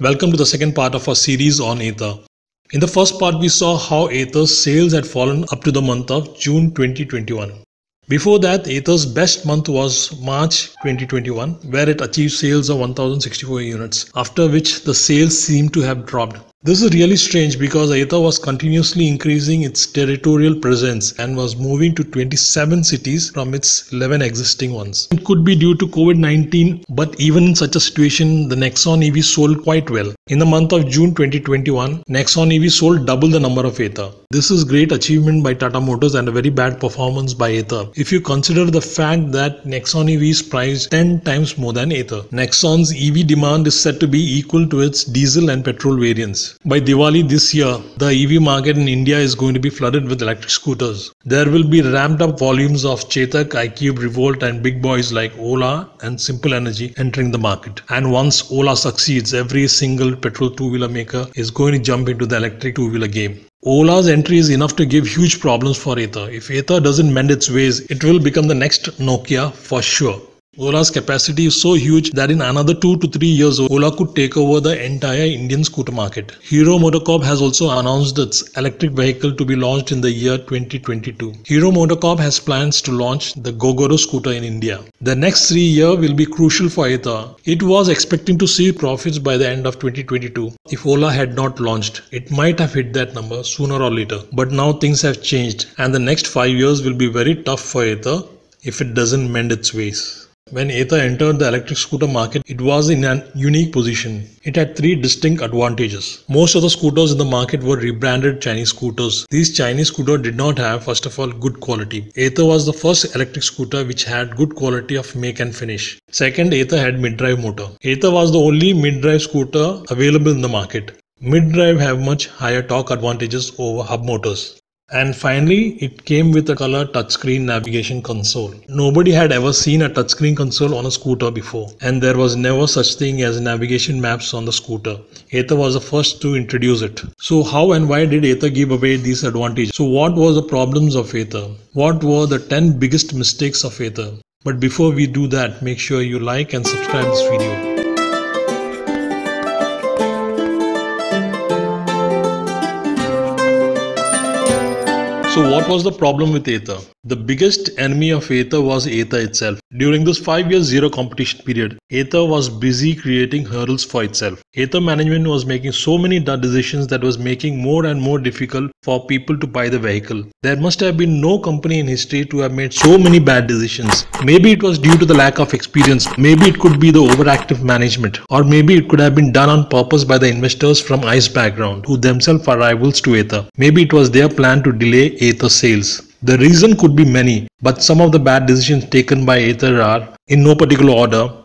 Welcome to the second part of our series on Ather. In the first part, we saw how Ather's sales had fallen up to the month of June 2021. Before that, Ather's best month was March 2021, where it achieved sales of 1064 units, after which the sales seemed to have dropped. This is really strange because Ather was continuously increasing its territorial presence and was moving to 27 cities from its 11 existing ones. It could be due to COVID 19, but even in such a situation, the Nexon EV sold quite well. In the month of June 2021, Nexon EV sold double the number of Ather. This is great achievement by Tata Motors and a very bad performance by Ather. If you consider the fact that Nexon EV is priced 10 times more than Ather. Nexon's EV demand is said to be equal to its diesel and petrol variants. By Diwali this year, the EV market in India is going to be flooded with electric scooters. There will be ramped up volumes of Chetak, iQube, Revolt, and big boys like Ola and Simple Energy entering the market. And once Ola succeeds, every single petrol two wheeler maker is going to jump into the electric two wheeler game. Ola's entry is enough to give huge problems for Ather. If Ather doesn't mend its ways, it will become the next Nokia for sure. Ola's capacity is so huge that in another 2 to 3 years, Ola could take over the entire Indian scooter market. Hero MotoCorp has also announced its electric vehicle to be launched in the year 2022. Hero MotoCorp has plans to launch the Gogoro scooter in India. The next 3 year will be crucial for Ather. It was expecting to see profits by the end of 2022. If Ola had not launched, it might have hit that number sooner or later. But now things have changed and the next 5 years will be very tough for Ather if it doesn't mend its ways. When Ather entered the electric scooter market, it was in a unique position. It had three distinct advantages. Most of the scooters in the market were rebranded Chinese scooters. These Chinese scooters did not have, first of all, good quality. Ather was the first electric scooter which had good quality of make and finish. Second, Ather had mid-drive motor. Ather was the only mid-drive scooter available in the market. Mid-drive have much higher torque advantages over hub motors. And finally, it came with a color touchscreen navigation console. Nobody had ever seen a touchscreen console on a scooter before, and there was never such thing as navigation maps on the scooter. Ather was the first to introduce it. So how and why did Ather give away these advantages? So what were the problems of Ather? What were the 10 biggest mistakes of Ather? But before we do that, make sure you like and subscribe this video. So what was the problem with Ather? The biggest enemy of Ather was Ather itself. During this 5 year zero competition period, Ather was busy creating hurdles for itself. Ather management was making so many decisions that was making more and more difficult for people to buy the vehicle. There must have been no company in history to have made so many bad decisions. Maybe it was due to the lack of experience, maybe it could be the overactive management, or maybe it could have been done on purpose by the investors from ICE background who themselves are rivals to Ather. Maybe it was their plan to delay Ather sales. The reason could be many, but some of the bad decisions taken by Ather are in no particular order.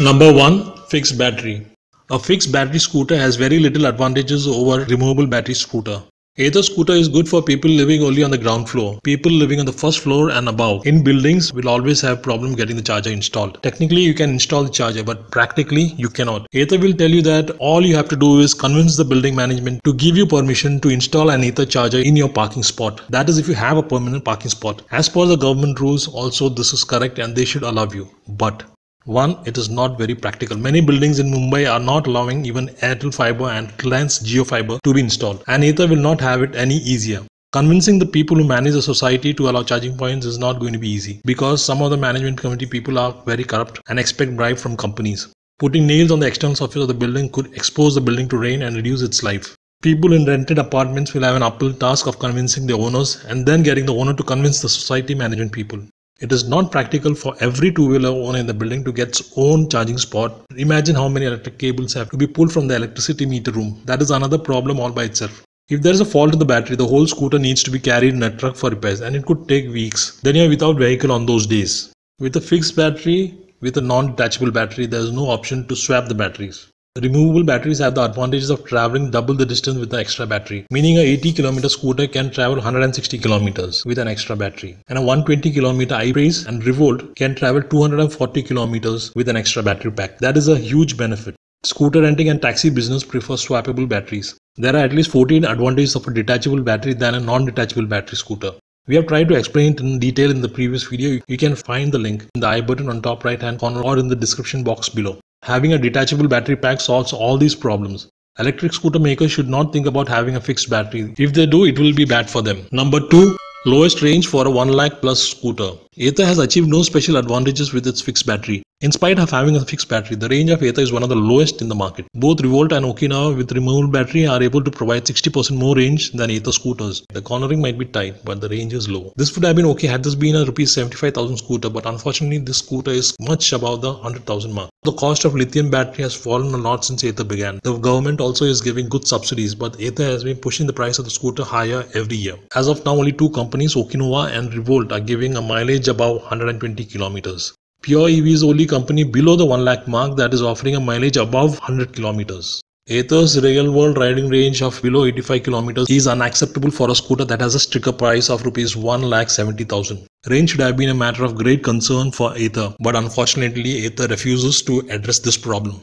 Number 1. Fixed battery. A fixed battery scooter has very little advantages over removable battery scooter. Ather scooter is good for people living only on the ground floor. People living on the first floor and above in buildings will always have problem getting the charger installed. Technically you can install the charger but practically you cannot. Ather will tell you that all you have to do is convince the building management to give you permission to install an Ather charger in your parking spot. That is if you have a permanent parking spot. As per the government rules also this is correct and they should allow you. But one, it is not very practical. Many buildings in Mumbai are not allowing even Airtel fiber and Reliance Jio fiber to be installed, and Ather will not have it any easier. Convincing the people who manage the society to allow charging points is not going to be easy because some of the management committee people are very corrupt and expect bribe from companies. Putting nails on the external surface of the building could expose the building to rain and reduce its life. People in rented apartments will have an uphill task of convincing the owners and then getting the owner to convince the society management people. It is not practical for every two-wheeler owner in the building to get its own charging spot. Imagine how many electric cables have to be pulled from the electricity meter room. That is another problem all by itself. If there is a fault in the battery, the whole scooter needs to be carried in a truck for repairs and it could take weeks. Then you are without vehicle on those days. With a fixed battery, with a non-detachable battery, there is no option to swap the batteries. Removable batteries have the advantages of traveling double the distance with the extra battery, meaning a 80 km scooter can travel 160 km with an extra battery, and a 120 km iPraise and Revolt can travel 240 km with an extra battery pack. That is a huge benefit. Scooter renting and taxi business prefer swappable batteries. There are at least 14 advantages of a detachable battery than a non-detachable battery scooter. We have tried to explain it in detail in the previous video. You can find the link in the i button on top right hand corner or in the description box below. Having a detachable battery pack solves all these problems. Electric scooter makers should not think about having a fixed battery. If they do, it will be bad for them. Number 2. Lowest range for a 1 lakh plus scooter. Ather has achieved no special advantages with its fixed battery. In spite of having a fixed battery, the range of Ather is one of the lowest in the market. Both Revolt and Okinawa with removable battery are able to provide 60% more range than Ather scooters. The cornering might be tight, but the range is low. This would have been okay had this been a rupees 75,000 scooter, but unfortunately this scooter is much above the 100,000 mark. The cost of lithium battery has fallen a lot since Ather began. The government also is giving good subsidies, but Ather has been pushing the price of the scooter higher every year. As of now, only two companies, Okinawa and Revolt, are giving a mileage above 120 kilometers. Pure EV is the only company below the 1 lakh mark that is offering a mileage above 100 kilometers. Ather's real world riding range of below 85 kilometers is unacceptable for a scooter that has a sticker price of rupees 1 lakh 70,000. Range should have been a matter of great concern for Ather, but unfortunately Ather refuses to address this problem.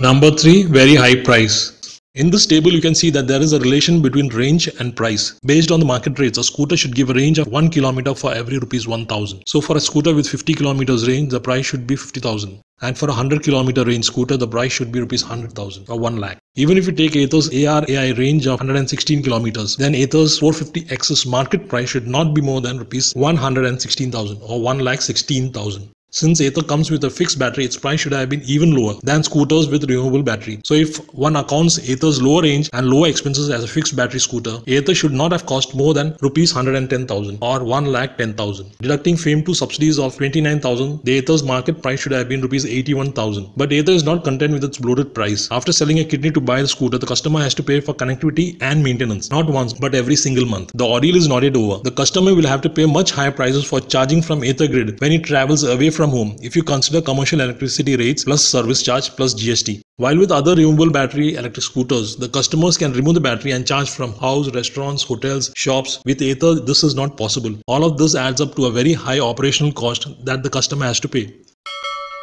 Number 3 Very high price. In this table, you can see that there is a relation between range and price. Based on the market rates, a scooter should give a range of 1 kilometer for every rupees 1000. So for a scooter with 50 kilometers range, the price should be 50,000. And for a 100 kilometer range scooter, the price should be rupees 100,000 or 1 lakh. Even if you take Ather's ARAI range of 116 kilometers, then Ather's 450X's market price should not be more than rupees 116,000 or 1 lakh 16,000. Since Ather comes with a fixed battery, its price should have been even lower than scooters with removable battery. So if one accounts Ather's lower range and lower expenses as a fixed battery scooter, Ather should not have cost more than rupees 110,000 or 1 lakh 10,000. Deducting FAME 2 subsidies of 29,000, the Ather's market price should have been rupees 81,000. But Ather is not content with its bloated price. After selling a kidney to buy the scooter, the customer has to pay for connectivity and maintenance, not once but every single month. The ordeal is not yet over. The customer will have to pay much higher prices for charging from Ather grid when he travels away from home if you consider commercial electricity rates plus service charge plus GST. While with other removable battery electric scooters, the customers can remove the battery and charge from house, restaurants, hotels, shops. With Ather, this is not possible. All of this adds up to a very high operational cost that the customer has to pay.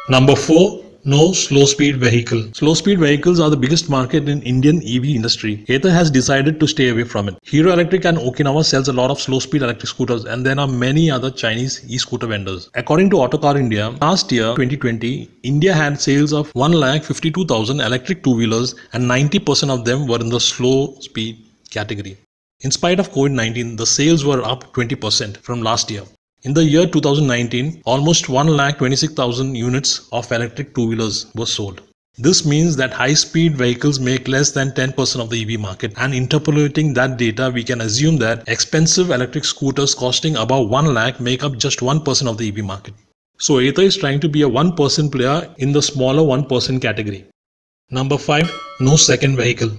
Number 4 no slow speed vehicle. Slow speed vehicles are the biggest market in Indian EV industry. Ather has decided to stay away from it. Hero Electric and Okinawa sells a lot of slow speed electric scooters and there are many other Chinese e-scooter vendors. According to Autocar India, last year 2020, India had sales of 1,52,000 electric two-wheelers and 90% of them were in the slow speed category. In spite of COVID-19, the sales were up 20% from last year. In the year 2019, almost 1,26,000 units of electric two-wheelers were sold. This means that high-speed vehicles make less than 10% of the EV market and interpolating that data we can assume that expensive electric scooters costing above 1 lakh make up just 1% of the EV market. So Ather is trying to be a 1% player in the smaller 1% category. Number 5. No second vehicle.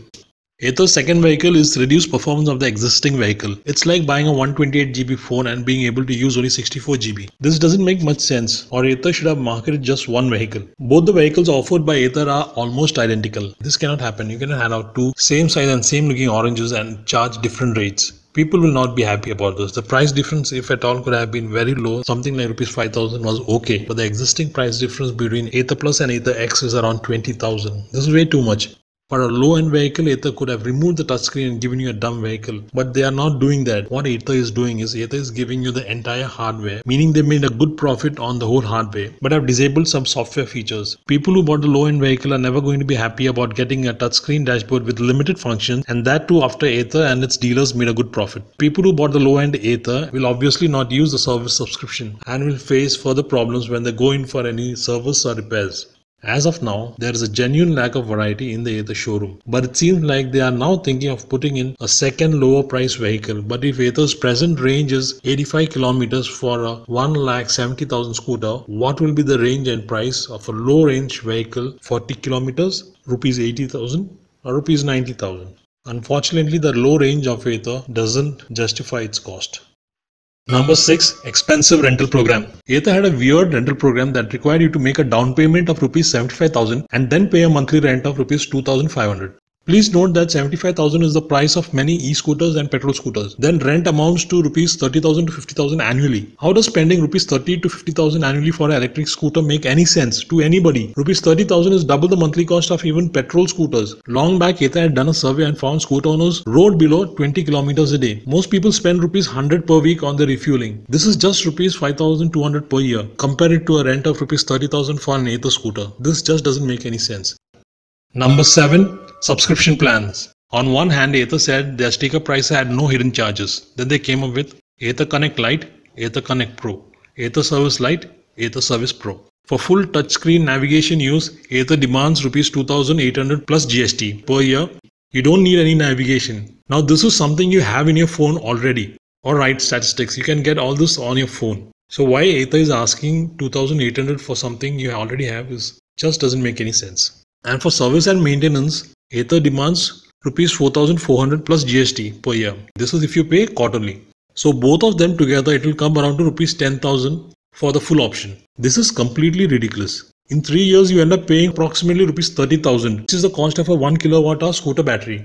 Ather's second vehicle is reduced performance of the existing vehicle. It's like buying a 128GB phone and being able to use only 64GB. This doesn't make much sense or Ather should have marketed just one vehicle. Both the vehicles offered by Ather are almost identical. This cannot happen. You cannot hand out two same size and same looking oranges and charge different rates people will not be happy about this. The price difference, if at all, could have been very low. Something like rupees 5000 was okay. But the existing price difference between Ather Plus and Ather X is around 20,000. This is way too much. For a low-end vehicle, Ather could have removed the touchscreen and given you a dumb vehicle. But they are not doing that. What Ather is doing is Ather is giving you the entire hardware, meaning they made a good profit on the whole hardware, but have disabled some software features. People who bought the low-end vehicle are never going to be happy about getting a touchscreen dashboard with limited functions, and that too after Ather and its dealers made a good profit. People who bought the low-end Ather will obviously not use the service subscription and will face further problems when they go in for any service or repairs. As of now, there is a genuine lack of variety in the Ather showroom, but it seems like they are now thinking of putting in a second lower price vehicle. But if Ather's present range is 85 kilometers for a 1,70,000 scooter, what will be the range and price of a low range vehicle 40 kilometers, rupees 80,000 or rupees 90,000? Unfortunately, the low range of Ather doesn't justify its cost. Number 6. Expensive rental program. Ather had a weird rental program that required you to make a down payment of rupees 75,000 and then pay a monthly rent of rupees 2,500. Please note that 75,000 is the price of many e-scooters and petrol scooters. Then rent amounts to rupees 30,000 to 50,000 annually. How does spending rupees 30 to 50,000 annually for an electric scooter make any sense to anybody? Rupees 30,000 is double the monthly cost of even petrol scooters. Long back, Ather had done a survey and found scooter owners rode below 20 kilometers a day. Most people spend rupees 100 per week on their refueling. This is just rupees 5,200 per year. Compare it to a rent of rupees 30,000 for an Ather scooter. This just doesn't make any sense. Number 7 Subscription plans. On one hand, Ather said their sticker price had no hidden charges. Then they came up with Ather Connect Lite, Ather Connect Pro, Ather Service Lite, Ather Service Pro. For full touchscreen navigation use, Ather demands Rs 2800 plus GST per year. You don't need any navigation. Now this is something you have in your phone already. Alright, statistics, you can get all this on your phone. So why Ather is asking 2800 for something you already have is just doesn't make any sense. And for service and maintenance, Ather demands rupees 4400 plus GST per year. This is if you pay quarterly. So both of them together it will come around to rupees 10,000 for the full option. This is completely ridiculous. In 3 years you end up paying approximately rupees 30,000 which is the cost of a 1 kilowatt hour scooter battery.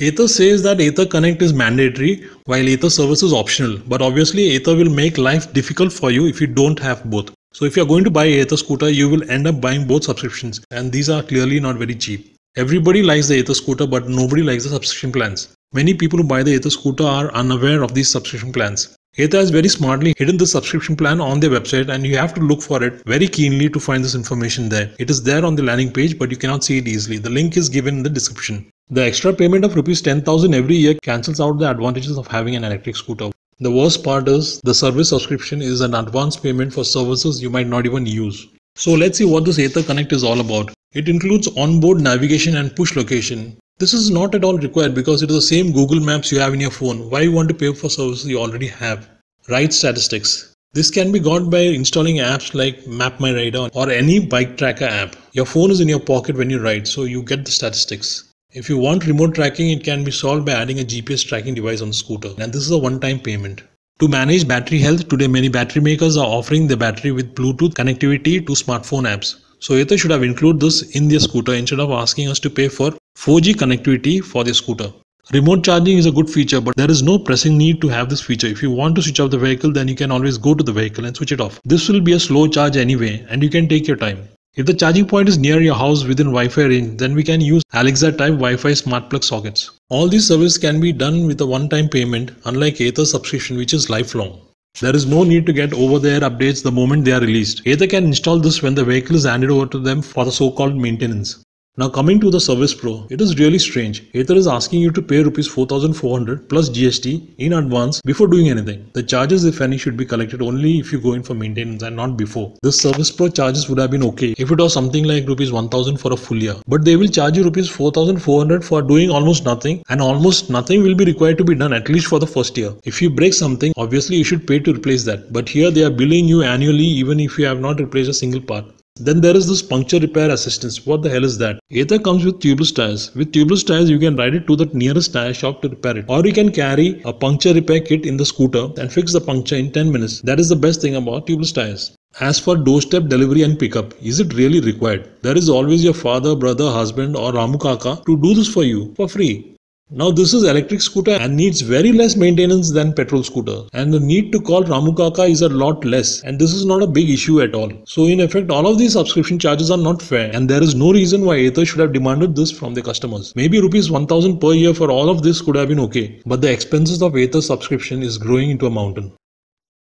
Ather says that Ather Connect is mandatory while Ather service is optional but obviously Ather will make life difficult for you if you don't have both. So if you are going to buy Ather scooter you will end up buying both subscriptions and these are clearly not very cheap. Everybody likes the Ather scooter, but nobody likes the subscription plans. Many people who buy the Ather scooter are unaware of these subscription plans. Ather has very smartly hidden the subscription plan on their website and you have to look for it very keenly to find this information there. It is there on the landing page but you cannot see it easily. The link is given in the description. The extra payment of rupees 10,000 every year cancels out the advantages of having an electric scooter. The worst part is the service subscription is an advance payment for services you might not even use. So let's see what this Ather Connect is all about. It includes onboard navigation and push location. This is not at all required because it is the same Google Maps you have in your phone. Why you want to pay for services you already have? Ride statistics. This can be got by installing apps like Map My Rider or any bike tracker app. Your phone is in your pocket when you ride, so you get the statistics. If you want remote tracking, it can be solved by adding a GPS tracking device on the scooter, and this is a one-time payment. To manage battery health, today many battery makers are offering the battery with Bluetooth connectivity to smartphone apps. So Ather should have included this in their scooter instead of asking us to pay for 4G connectivity for the scooter. Remote charging is a good feature, but there is no pressing need to have this feature. If you want to switch off the vehicle, then you can always go to the vehicle and switch it off. This will be a slow charge anyway, and you can take your time. If the charging point is near your house within Wi-Fi range, then we can use Alexa type Wi-Fi smart plug sockets. All these services can be done with a one-time payment, unlike Ather subscription which is lifelong. There is no need to get over-the-air updates the moment they are released. Ather can install this when the vehicle is handed over to them for the so-called maintenance. Now coming to the Service Pro, it is really strange. Ather is asking you to pay rupees 4400 plus GST in advance before doing anything. The charges if any should be collected only if you go in for maintenance and not before. This Service Pro charges would have been okay if it was something like rupees 1000 for a full year. But they will charge you rupees 4400 for doing almost nothing and almost nothing will be required to be done at least for the first year. If you break something, obviously you should pay to replace that. But here they are billing you annually even if you have not replaced a single part. Then there is this puncture repair assistance. What the hell is that? Ather comes with tubeless tires. With tubeless tires, you can ride it to the nearest tire shop to repair it. Or you can carry a puncture repair kit in the scooter and fix the puncture in 10 minutes. That is the best thing about tubeless tires. As for doorstep delivery and pickup, is it really required? There is always your father, brother, husband or Ramu Kaka to do this for you for free. Now this is electric scooter and needs very less maintenance than petrol scooter and the need to call Ramu Kaka is a lot less and this is not a big issue at all. So in effect all of these subscription charges are not fair and there is no reason why Ather should have demanded this from the customers. Maybe rupees 1000 per year for all of this could have been okay but the expenses of Ather subscription is growing into a mountain.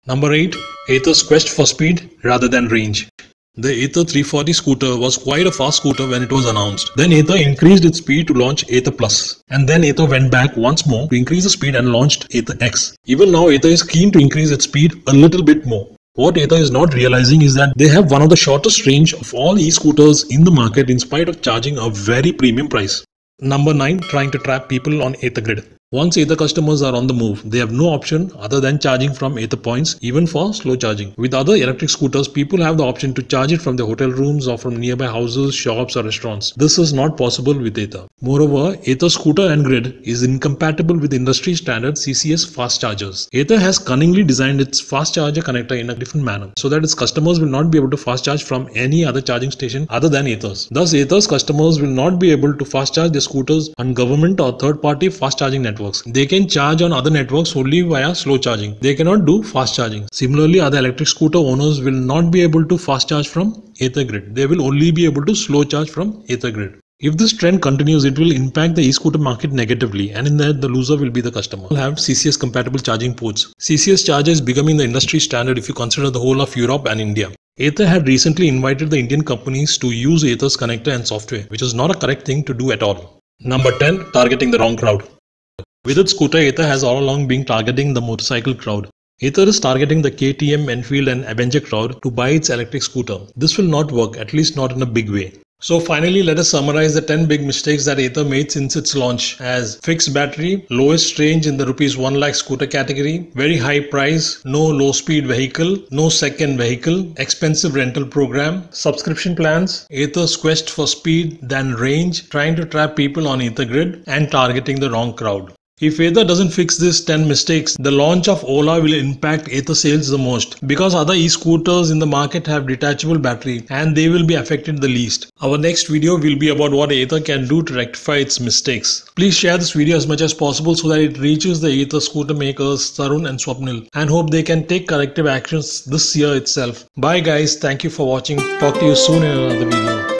Number 8. Ather's quest for speed rather than range. The Ather 340 scooter was quite a fast scooter when it was announced. Then Ather increased its speed to launch Ather Plus. And then Ather went back once more to increase the speed and launched Ather X. Even now Ather is keen to increase its speed a little bit more. What Ather is not realizing is that they have one of the shortest range of all e-scooters in the market in spite of charging a very premium price. Number 9. Trying to trap people on Ather Grid. Once Ather customers are on the move, they have no option other than charging from Ather points, even for slow charging. With other electric scooters, people have the option to charge it from their hotel rooms or from nearby houses, shops, or restaurants. This is not possible with Ather. Moreover, Ather Scooter and Grid is incompatible with industry standard CCS fast chargers. Ather has cunningly designed its fast charger connector in a different manner so that its customers will not be able to fast charge from any other charging station other than Ather's. Thus, Ather's customers will not be able to fast charge their scooters on government or third party fast charging networks. They can charge on other networks only via slow charging. They cannot do fast charging. Similarly, other electric scooter owners will not be able to fast charge from Ather They will only be able to slow charge from Ather If this trend continues, it will impact the e-scooter market negatively and in that the loser will be the customer. We'll have CCS compatible charging ports. CCS charger is becoming the industry standard if you consider the whole of Europe and India. Ather had recently invited the Indian companies to use Ather's connector and software, which is not a correct thing to do at all. Number 10. Targeting the wrong crowd. With its scooter, Ather has all along been targeting the motorcycle crowd. Ather is targeting the KTM, Enfield and Avenger crowd to buy its electric scooter. This will not work, at least not in a big way. So finally, let us summarize the 10 big mistakes that Ather made since its launch as fixed battery, lowest range in the rupees 1 lakh scooter category, very high price, no low speed vehicle, no second vehicle, expensive rental program, subscription plans, Ather's quest for speed than range, trying to trap people on Ather grid and targeting the wrong crowd. If Ather doesn't fix these 10 mistakes, the launch of Ola will impact Ather sales the most because other e-scooters in the market have detachable battery and they will be affected the least. Our next video will be about what Ather can do to rectify its mistakes. Please share this video as much as possible so that it reaches the Ather scooter makers Tarun and Swapnil and hope they can take corrective actions this year itself. Bye guys, thank you for watching. Talk to you soon in another video.